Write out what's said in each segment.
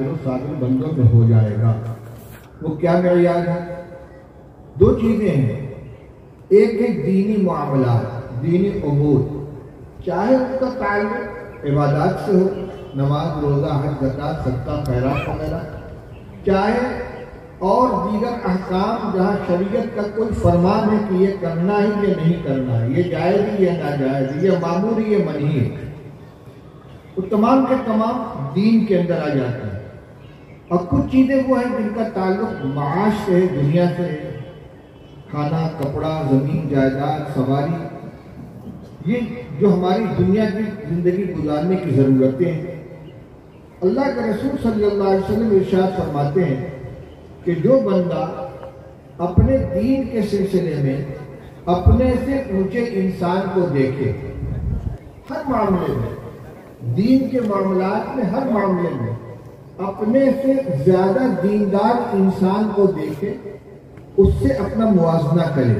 करो सागर बंदों में हो जाएगा। वो क्या मैार है? दो चीज़ें हैं। एक है दीनी मामला, दीनी अमूर चाहे उसका ताल्लुक इबादत से हो, नमाज़, रोज़ा, हज, जक़ात सत्ता खैरात वगैरह। चाहे और दीगर अहकाम जहाँ शरीयत का कोई फरमान है कि ये करना ही या नहीं करना है, ये जायज़ या नाजायज़ ये मामूल ये मनी है। तो तमाम के तमाम दीन के अंदर आ जाते हैं। और कुछ चीज़ें वो हैं जिनका ताल्लुक माश से, दुनिया से है। खाना, कपड़ा, ज़मीन, जायदाद, सवारी, ये जो हमारी दुनिया की ज़िंदगी गुजारने की ज़रूरतें हैं। अल्लाह के रसूल सल्लल्लाहु अलैहि वसल्लम इरशाद फरमाते हैं कि जो बंदा अपने दीन के सिलसिले में अपने से ऊँचे इंसान को देखे, हर मामले में, दीन के मामला में, हर मामले में अपने से ज़्यादा दीनदार इंसान को देखे, उससे अपना मुआवजना करे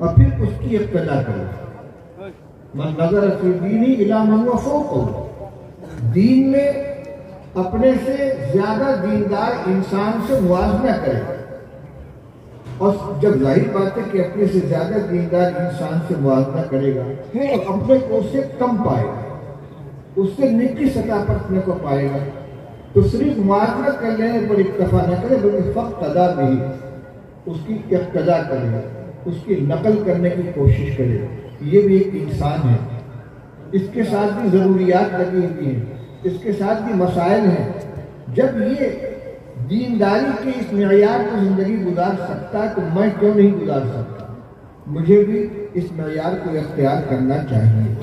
और फिर उसकी इब्तदा करे। मन नज़र दीनी इला मन दीन में अपने से ज़्यादा दीनदार इंसान से मुआवजा करे। और जब ज़ाहिर बात है कि अपने से ज़्यादा दीनदार इंसान से मुआवजा करेगा तो अपने को उससे कम पाएगा, उससे निचली सतह पर अपने को पाएगा। तो सिर्फ़ मुआवजा कर लेने पर इतफा न करे, बल्कि फक्त अदा भी उसकी इब्तदा करे, उसकी नकल करने की कोशिश करे। ये भी एक इंसान है। इसके साथ भी ज़रूरियात लगी हुई हैं। इसके साथ भी मसाइल हैं। जब ये दीनदारी के इस मैार को ज़िंदगी गुजार सकता तो मैं क्यों नहीं गुजार सकता? मुझे भी इस मैार को इख्तियार करना चाहिए।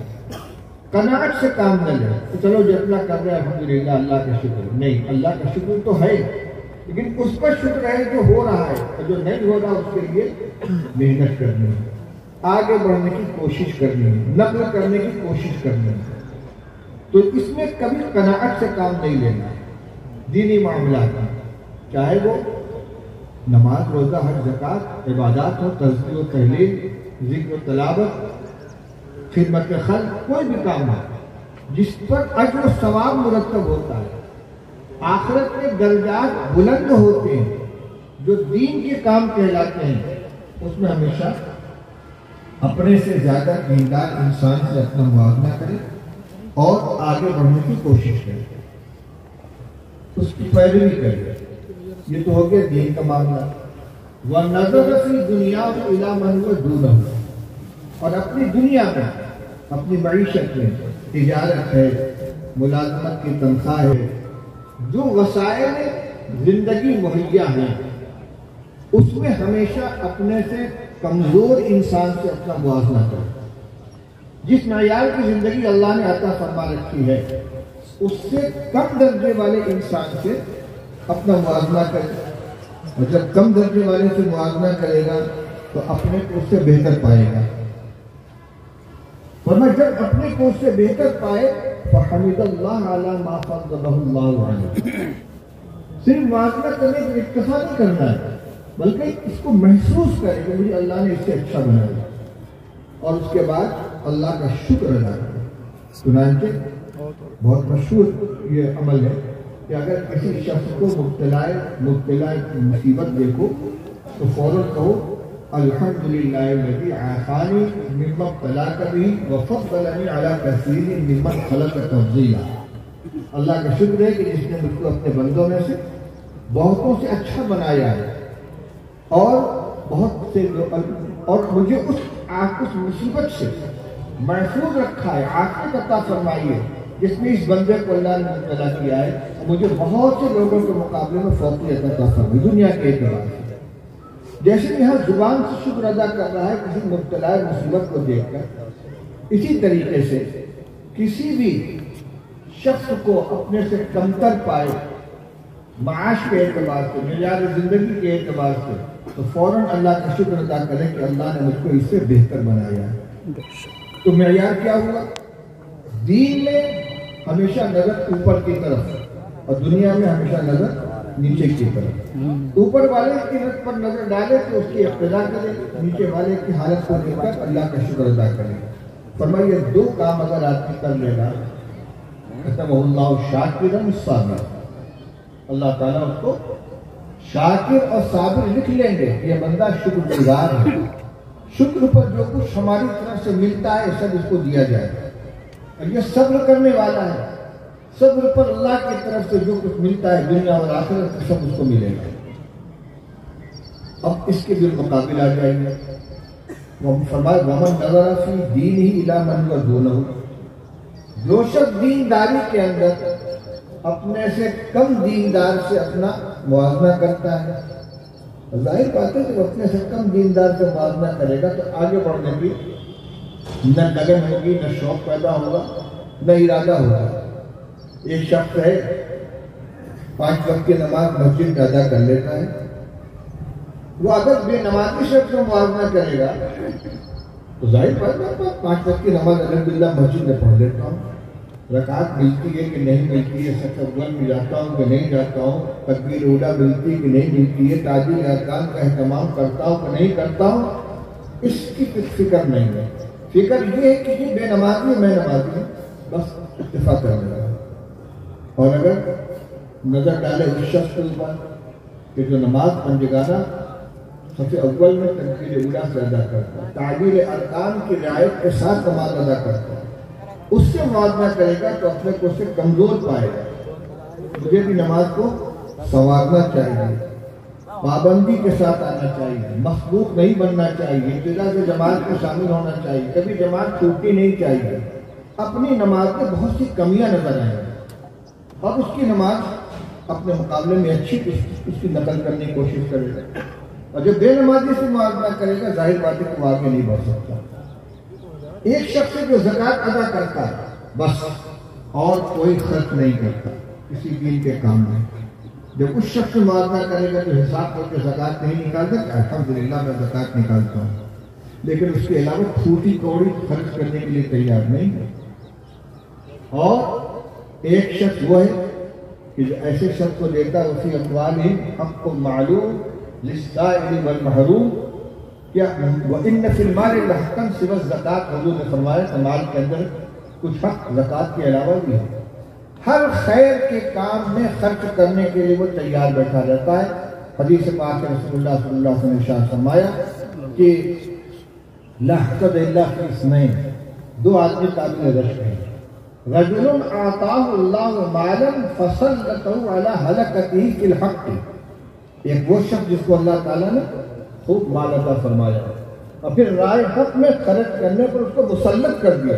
कनाट से काम न ले तो चलो जितना कर रहे हैं अलहमदिल्ला अल्लाह का शुक्र नहीं अल्लाह का शुक्र तो है लेकिन उस पर शुक्र है जो हो रहा है और जो नहीं हो रहा उसके लिए मेहनत करनी है आगे बढ़ने की कोशिश करनी है नकल करने की कोशिश करनी है तो इसमें कभी कनाट से काम नहीं लेना दीनी मामला का चाहे वो नमाज़ रोज़ा हर जक़ात इबादत हो तस्वीर तहलील ज़िक्र तलावत खिदमत खल कोई भी काम हो, जिस पर अजर सवाब मुरतब होता है। आखिरत के दर्जात बुलंद होते हैं, जो दीन के काम कहलाते हैं। उसमें हमेशा अपने से ज़्यादा दीनदार इंसान से अपना मुआवजा करें और आगे बढ़ने की कोशिश करें। उसकी पैरवी करें। ये तो हो गया दीन का मामला। वह नज़र दुनिया को इला मन दूर और अपनी दुनिया में, अपनी मीशत में तजारत है, मुलाजमत की तनख्वाह है। जो वसायल ज़िंदगी मुहैया है, उसमें हमेशा अपने से कमज़ोर इंसान से अपना मुआवजा करें जिस मैार की ज़िंदगी अल्लाह ने अता फरमा रखी है, उससे कम दर्जे वाले इंसान से अपना मुआवजा करे। और जब कम दर्जे वाले से मुआवजा करेगा तो अपने को उससे बेहतर पाएगा। वरना जब अपने को उससे बेहतर पाए सिर्फ़ करने इतफा नहीं करना है, बल्कि इसको महसूस करे कि मुझे अल्लाह ने इससे अच्छा बनाया। और उसके बाद अल्लाह का शुक्र अदा करें। बहुत मशहूर ये अमल है कि अगर किसी शख्स को मुबतलाए मुबतला की मुसीबत देखो तो फ़ौरन कहो अल्हम्दुलिल्लाह आसानी, मिम्मत तला कभी वफ़लनी अला कसीर मिम्मत खलक तफजीला। अल्लाह का शुक्र है कि जिसने मुझको अपने बंदों में से बहुतों से अच्छा बनाया है और बहुत से और मुझे उस उस मुसीबत से महफूज रखा है आखिर अता फरमाइए जिसमें इस बंदे को अल्लाह ने मुबतला किया है। मुझे बहुत से लोगों के मुकाबले में फौकी अता फरमाई दुनिया के एतबार से जैसे यहाँ ज़ुबान से शुक्र अदा कर रहा है, किसी मुबतला मुसीबत को देखकर। इसी तरीके से किसी भी शख्स को अपने से कमतर पाए माश के एतबार से, मिजाज ज़िंदगी के एतबार से तो फ़ौरन अल्लाह का शुक्र अदा करें कि अल्लाह ने मुझको इससे बेहतर बनाया तो मैार क्या हुआ? दीन में हमेशा नज़र ऊपर की तरफ़ और दुनिया में हमेशा नज़र नीचे की तरफ़। ऊपर वाले की पर नज़र डाले तो उसकी इब्तदा करें, नीचे वाले की हालत को देखकर अल्लाह का शुक्र अदा करें। फरमाइए, दो काम अगर आदमी कर लेगा खत्म शाकिरम सागर अल्लाह ताला उसको शाकिर और साबिर लिख लेंगे, ये बंदा शुक्रगुजार है। शुक्र पर जो कुछ हमारी तरफ़ से मिलता है सब इसको दिया जाएगा। और ये सब्र करने वाला है। सब्र पर अल्लाह की तरफ़ से जो कुछ मिलता है दुनिया और आखिरत, सब उसको मिलेगा। अब इसके बिल मुकाबिल आ जाएँगे फरमाए, वमन नज़र दीन ही इला मन व दोनों जो दीनदारी के अंदर अपने से कम दीनदार से अपना मुआवजा करता है, ज़ाहिर बात है जब अपने से कम दीनदार से मुआवजा करेगा तो आगे बढ़ने की न लगन होगी, न शौक पैदा होगा, न इरादा होगा। एक शख्स है, पाँच वक्त की नमाज़ मस्जिद में अदा कर लेता है। वो अगर बेनमाजी शख्स को मुआवजा करेगा तो ज़ाहिर बात पाँच वक्त की नमाज़ अलहमदिल्ला मस्जिद में पढ़ लेता हूँ। रकात मिलती है कि नहीं मिलती है, सच अव्वल में जाता हूँ कि नहीं जाता हूँ तकबीर उड़ा मिलती है कि नहीं मिलती है ताजिल अरकान का अहतमाम करता हूँ कि नहीं करता हूँ, इसकी कुछ फ़िक्र नहीं है। फ़िक्र ये है कि ये बेनमाजी मैं नमाजी बस इतफा कर रहा और अगर नज़र डाले उस शख्स के ऊपर कि जो नमाज़ पंजगाना सबसे अव्वल में तकबीर उड़ा से अदा करता है ताजिल अरकान की रियायत के साथ नमाज़ अदा करता है, उससे मुआवजा करेगा तो अपने को उससे कमज़ोर पाएगा। मुझे भी नमाज़ को संवारना चाहिए, पाबंदी के साथ आना चाहिए, मखलूक नहीं बनना चाहिए इब्तदा से जमात में शामिल होना चाहिए। कभी जमात छूटनी नहीं चाहिए। अपनी नमाज़ में बहुत सी कमियाँ नज़र आएँगी। अब उसकी नमाज़ अपने मुकाबले में अच्छी उसकी नकल करने की कोशिश करेगा। और जो बेनमाजी से मुआवजा करेगा, ज़ाहिर बात है आगे नहीं बढ़ सकता। एक शख्स जो जक़ात अदा करता है, बस, और कोई खर्च नहीं करता, किसी दिन के काम में। जब उस शख्स मुआवजा करेगा तो हिसाब करके जक़ात नहीं निकालता अल्हम्दुलिल्लाह मैं जक़ात निकालता हूँ। लेकिन उसके अलावा फूटी कौड़ी खर्च करने के लिए तैयार नहीं है। और एक शख्स वो है कि जो ऐसे शख्स को देता है, उसी अखबार ही हमको मालूम लिस्ता महरूम क्या इन फिलमाल हकन सिवा जक़ात, हजूर ने फरमाया समाज के अंदर कुछ हक जक़ात के अलावा भी है। हर खैर के काम में खर्च करने के लिए वो तैयार बैठा रहता है। हदीस पाक ने फरमाया कि दो आदमी काबिल रश हैं। रजुल मालन फ़सल हलकती एक वो शख्स जिसको अल्लाह ताला ने खूब माल अदा फरमाया। और फिर राय हक में खर्च करने पर उसको मुसलत कर दिया।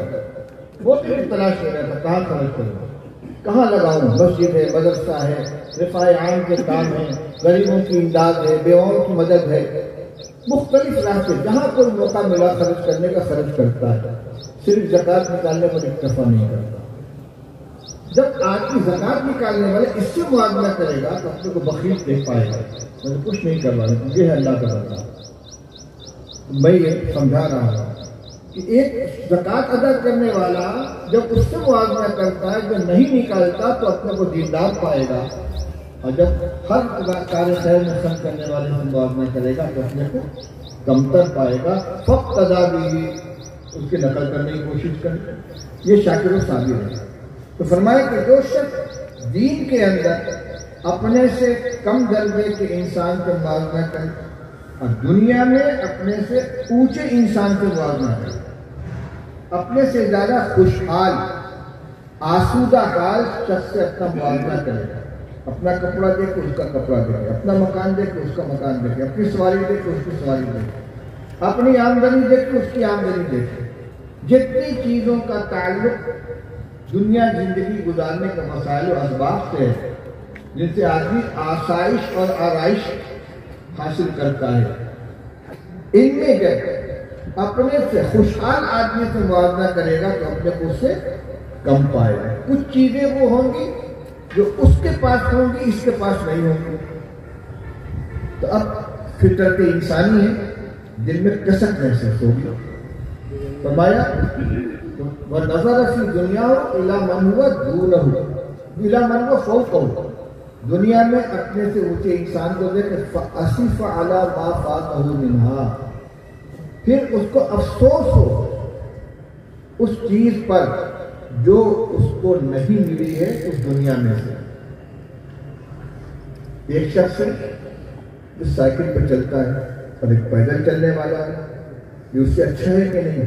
वो फिर तलाश कर रहा था, कहाँ खर्च करूँ? कहाँ लगाऊँ? मस्जिद है, मदरसा है, रिफाए आम के काम है, गरीबों की इमदाद है बेवाओं की मदद है। मुख्तलिफ़ रास्ते जहाँ कोई मौका मिला खर्च करने का खर्च करता है। सिर्फ़ जक़ात निकालने पर इतफा नहीं करता। जब आदमी जक़ात निकालने वाले इससे मुआवजा करेगा तो अपने को बखील देख पाएगा। मैं कुछ नहीं कर रहा ये है अल्लाह का बंदा। मैं ये समझा रहा हूँ कि एक जक़ात अदा करने वाला जब उससे मुआवजा करता है, जब नहीं निकालता तो अपने को दीदार पाएगा। और जब हर कार्य शहर में खर्च करने वाले से मुआवजा करेगा तो अपने को कमतर पाएगा। फक्त अदा भी उसकी नकल करने की कोशिश करें। ये शाकिर साबिर है। तो फरमाया कि जो शख्स दीन के अंदर अपने से कम दर्जे के इंसान को मुआवजा करे और दुनिया में अपने से ऊँचे इंसान को मुआवजा करे, अपने से ज़्यादा खुशहाल, आसूदा हाल शख्स से अपना मुआवजा करे। अपना कपड़ा देखे, उसका कपड़ा देखे, अपना मकान देखे, उसका मकान देखे, अपनी सवारी देखे, उसकी सवारी देखे, अपनी आमदनी देखे, उसकी आमदनी देखे। जितनी चीज़ों का ताल्लुक दुनिया ज़िंदगी गुजारने के मसाइल इसबाब से है, जिनसे आदमी आसाइश और आरइश हासिल करता है। इनमें जब अपने से खुशहाल आदमी से मुआवजा करेगा तो अपने को उससे कम पाएगा। कुछ चीज़ें वो होंगी जो उसके पास होंगी, इसके पास नहीं होंगी। तो अब फितरत इंसानी है, दिल में कसक महसूस होगी। फरमाया नज़र असी दुनिया इला मन हुआ दूर इला मन हुआ फौक हो दुनिया में अपने से ऊँचे इंसान को देख असीफ अला मिनहा। फिर उसको अफसोस हो, उस चीज़ पर जो उसको नहीं मिली है उस दुनिया में से। एक शख्स है जो साइकिल पर चलता है और एक पैदल चलने वाला है। ये उससे अच्छा है कि नहीं?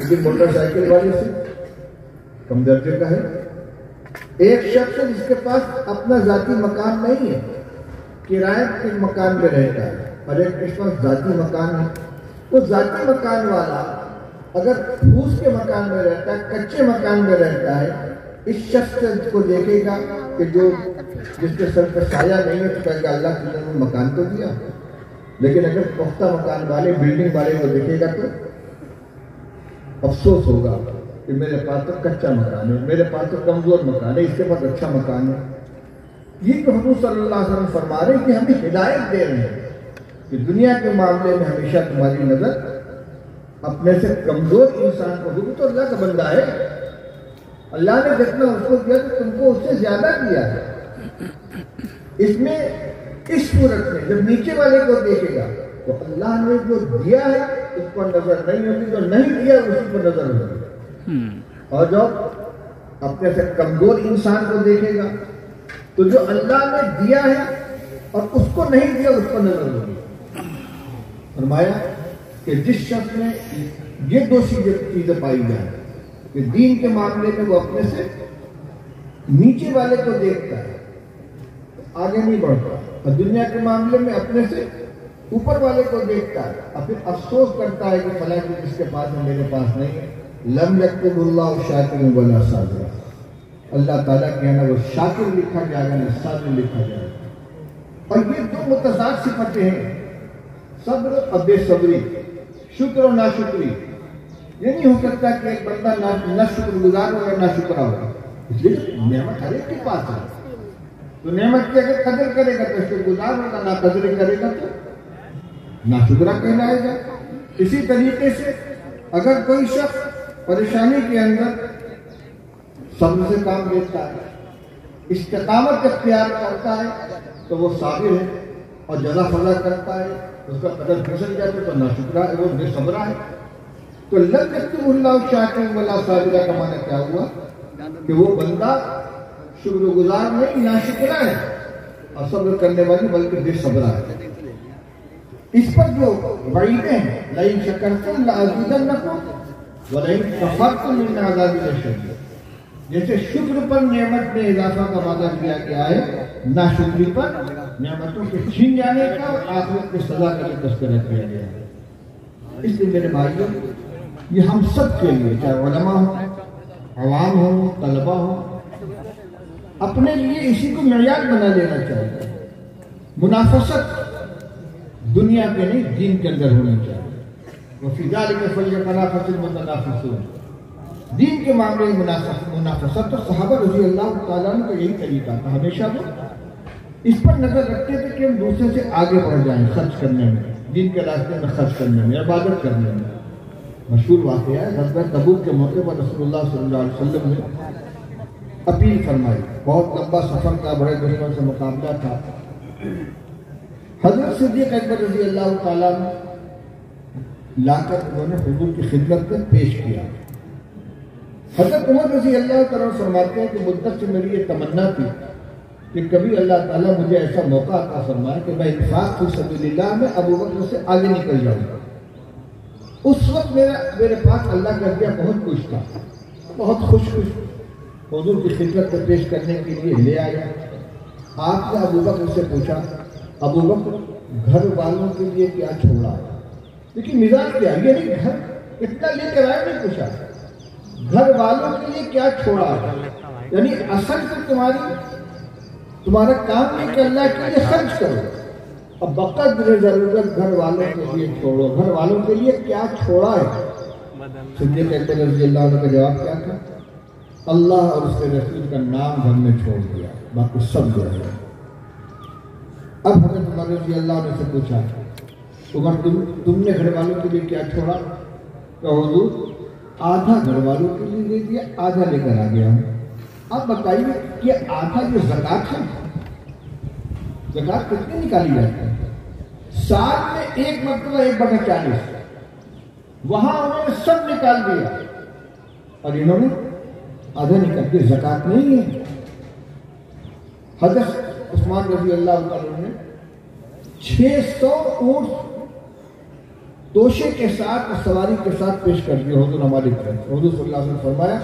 क्योंकि मोटरसाइकिल वाले से। कम दर्जे का है। एक शख्स जिसके पास अपना जाति मकान नहीं है। किराए के मकान में रहता है और एक के पास जाति मकान है। वो जाति मकान वाला अगर फूस के मकान में रहता है, कच्चे मकान में रहता है, इस शख्स को देखेगा कि जो जिसके सर पर साया नहीं है तो कहेगा, अल्लाह तुमने मकान तो दिया। लेकिन अगर पुख्ता मकान वाले, बिल्डिंग वाले को देखेगा तो अफसोस होगा कि मेरे पास तो कच्चा मकान है, मेरे पास तो कमज़ोर मकान है, इसके पास अच्छा मकान है। ये तो अलैहि वसल्लम फरमा रहे कि हमें हिदायत दे रहे हैं कि दुनिया के मामले में हमेशा तुम्हारी नज़र अपने से कमज़ोर इंसान को होगी तो अल्लाह का बंदा है। अल्लाह ने जितना उसको दिया तो तुमको उससे ज़्यादा दिया है। इसमें इस सूरत में जब नीचे वाले को देखेगा तो अल्लाह ने जो दिया है उस पर नज़र नहीं होती जो नहीं दिया उसी पर नज़र होगी हम्म। और जब अपने से कमज़ोर इंसान को देखेगा तो जो अल्लाह ने दिया है और उसको नहीं दिया उस पर नज़र होगी फरमाया कि जिस शख्स ने ये दो चीज़ें पाई जाए कि दीन के मामले में वो अपने से नीचे वाले को देखता है आगे नहीं बढ़ता। और दुनिया के मामले में अपने से ऊपर वाले को देखता है, और फिर अफसोस करता है कि फला जिसके पास है मेरे पास नहीं है। लम यकतुल्ला शाकिर वाला साजरा अल्लाह ताला के यहाँ वो शाकिर लिखा जाएगा, ना साजिर लिखा जाएगा। और ये दो मुतजाद सिफतें हैं। सब्र और बेसब्री, शुक्र और नाशुक्री। ये नहीं हो सकता कि एक बंदा ना, न शुक्रगुजार हो या ना शुक्रा हो। इसलिए नेमत हर एक के पास है। तो नेमत की अगर कदर करेगा तो शुक्रगुजार होगा, ना कदर करेगा तो नाशुक्रा कहलाएगा। इसी तरीके से अगर कोई शख्स परेशानी के अंदर सब्र से काम लेता है, इस्तेकामत अख्तियार करता है तो वो साबिर है और जजा फजा करता है, उसका कदर फिसल जाए तो ना शुक्रा है, वो बेसबरा है। तो लल्ला वाला साबिरा का माना क्या हुआ? कि वो बंदा शुक्रगुजार नहीं ना शुक्रा है और सब्र करने वाली, बल्कि बेसबरा है। इस पर जो वईदे हैं लइन शकर लाजीदन न वलइन कफर तो मिलना आज़ादी जैसे शुक्र पर नियमत में इजाफा का वादा किया गया है, ना शुक्री पर नियमतों के छीन जाने का और आखिरत में सजा का भी तस्करा किया गया है। इसलिए मेरे भाइयों, ये हम सब के लिए, चाहे वलमा हो, अवाम हो, तलबा हो, अपने लिए इसी को मैार बना लेना चाहिए। मुनाफसत दुनिया के नहीं, दीन के अंदर होनी चाहिए। वो फिजाल के फल फनाफसिल मुतनाफिसून दीन के मामले में मुनाफसत तो साहबा रज़ी अल्लाह तला का यही तरीका था हमेशा वो इस पर नज़र रखते थे कि हम दूसरे से आगे बढ़ जाएँ खर्च करने में, दीन के रास्ते में खर्च करने में, इबादत करने में। मशहूर वाक़ है, हज़रत तबूक के मौके पर रसोल्ला वसल्लम ने अपील फरमाई। बहुत लंबा सफ़र था, बड़े दुश्मन से मुकाबला था। हज़रत सिद्दीक अकबर रज़ी अल्लाह तला लाकर उन्होंने हजूर की खिदमत में पेश किया। हज़रत उमर रज़ी अल्लाह तरह फरमाते हैं कि मुद्दत से मेरी ये तमन्ना थी कि कभी अल्लाह ताला मुझे ऐसा मौका आता फरमाए कि मैं इन्फाक सबीलिल्लाह में अबू बकर से आगे निकल जाऊँगा। उस वक्त मेरा, मेरे पास अल्लाह का दिया बहुत खुश था, बहुत खुश खुश हजूर की खिदमत को पेश करने के लिए ले आया। आपने अबू बकर से पूछा अबू बकर घर वालों के लिए क्या छोड़ा? लेकिन मिजाज क्या ये नहीं, घर इतना लेकर आया नहीं पूछा। घर वालों के लिए क्या छोड़ा? यानी असल से तुम्हारी, तुम्हारा काम नहीं करना के लिए खर्च करो। अब बकत ज़रूरत घर वालों के लिए छोड़ो। घर वालों के लिए क्या छोड़ा है? सुनिए कहते रज़ी अल्लाह का जवाब क्या था? अल्लाह और उसके रसूल का नाम में छोड़ दिया। बाकी सब जो है अब तुम्हारे रज़ी अल्लाह ने से पूछा अगर तुम, तुमने घर वालों के लिए क्या छोड़ा? तो आधा घर वालों के लिए दे दिया, आधा लेकर आ गया हूँ। अब बताइए कि आधा जो जक़ात है, जक़ात कितनी निकाली जाती है? साल में एक मतलब एक बटा चालीस। वहाँ उन्होंने सब निकाल दिया। और इन्होंने आधा निकाल दिया, जक़ात नहीं है। हज़रत उस्मान रज़ी अल्लाह ने 600 ऊँट तोशे के साथ और सवारी के साथ पेश कर दिया हजूर हमारी तरफ़ हजूर सल्लल्लाहु अलैहि फरमाया,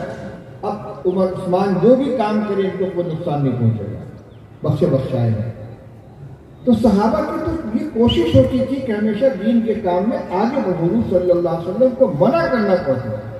अब उमर उस्मान जो भी काम करे, इनको कोई नुकसान नहीं पहुंचेगा। बख्शे बख्शाए हैं। तो सहाबा की तो ये कोशिश होती थी कि हमेशा दीन के काम में आगे हजूर सल्लल्लाहु अलैहि वसल्लम को मना करना पड़ता है